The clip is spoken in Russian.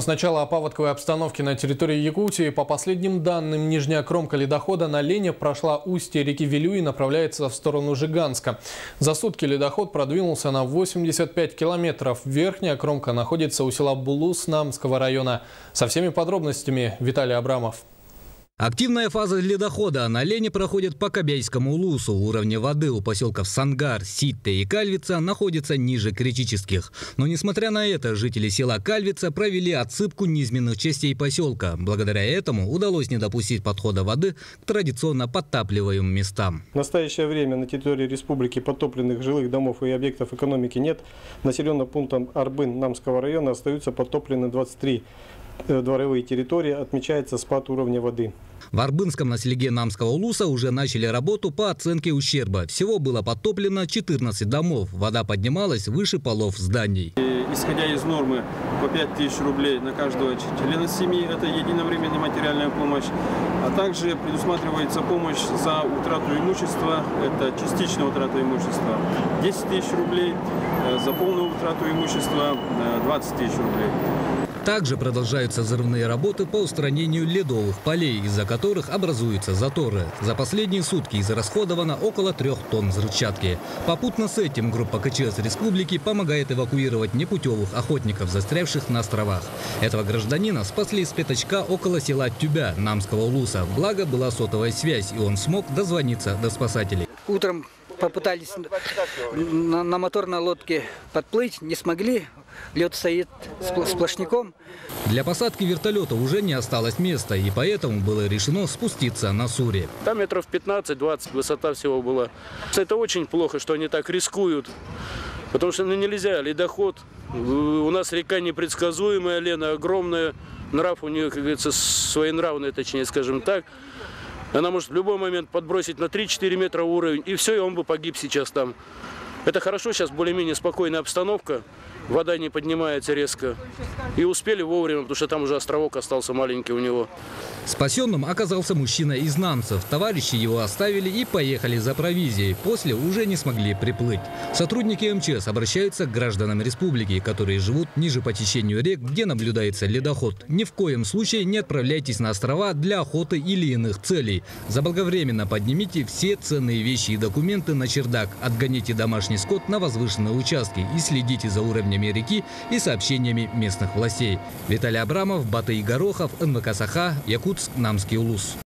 Сначала о паводковой обстановке на территории Якутии. По последним данным, нижняя кромка ледохода на Лене прошла устье реки Вилю и направляется в сторону Жиганска. За сутки ледоход продвинулся на 85 километров. Верхняя кромка находится у села Булус Намского района. Со всеми подробностями Виталий Абрамов. Активная фаза ледохода на Лене проходит по Кобяйскому лусу. Уровни воды у поселков Сангар, Ситте и Кальвица находятся ниже критических. Но несмотря на это, жители села Кальвица провели отсыпку низменных частей поселка. Благодаря этому удалось не допустить подхода воды к традиционно подтапливаемым местам. В настоящее время на территории республики подтопленных жилых домов и объектов экономики нет. Населенным пунктом Арбын Намского района остаются подтоплены 23 э, дворовые территории. Отмечается спад уровня воды. В Арбынском населении Намского Улуса уже начали работу по оценке ущерба. Всего было подтоплено 14 домов. Вода поднималась выше полов зданий. Исходя из нормы по 5 тысяч рублей на каждого члена семьи, это единовременная материальная помощь. А также предусматривается помощь за утрату имущества, это частичная утрата имущества 10 тысяч рублей, э, за полную утрату имущества 20 э, тысяч рублей. Также продолжаются взрывные работы по устранению ледовых полей, из-за которых образуются заторы. За последние сутки израсходовано около трех тонн взрывчатки. Попутно с этим группа КЧС республики помогает эвакуировать непутевых охотников, застрявших на островах. Этого гражданина спасли из пятачка около села Тюбя Намского Улуса. Благо была сотовая связь, и он смог дозвониться до спасателей. Утром попытались на, на моторной лодке подплыть, не смогли. Лед стоит сплошняком. Для посадки вертолета уже не осталось места, и поэтому было решено спуститься на Суре. Там метров 15-20 высота всего была. Это очень плохо, что они так рискуют. Потому что ну, нельзя, ледоход. У нас река непредсказуемая, Лена огромная. Нрав у нее, как говорится, своенравный, точнее, скажем так. Она может в любой момент подбросить на 3-4 метра уровень, и все, и он бы погиб сейчас там. Это хорошо, сейчас более-менее спокойная обстановка вода не поднимается резко. И успели вовремя, потому что там уже островок остался маленький у него. Спасенным оказался мужчина из Нанцев. Товарищи его оставили и поехали за провизией. После уже не смогли приплыть. Сотрудники МЧС обращаются к гражданам республики, которые живут ниже по течению рек, где наблюдается ледоход. Ни в коем случае не отправляйтесь на острова для охоты или иных целей. Заблаговременно поднимите все ценные вещи и документы на чердак. Отгоните домашний скот на возвышенные участки и следите за уровнем уровнями реки и сообщениями местных властей. Виталий Абрамов, Батый Горохов, НВК Саха, Якутск, Намский Улус.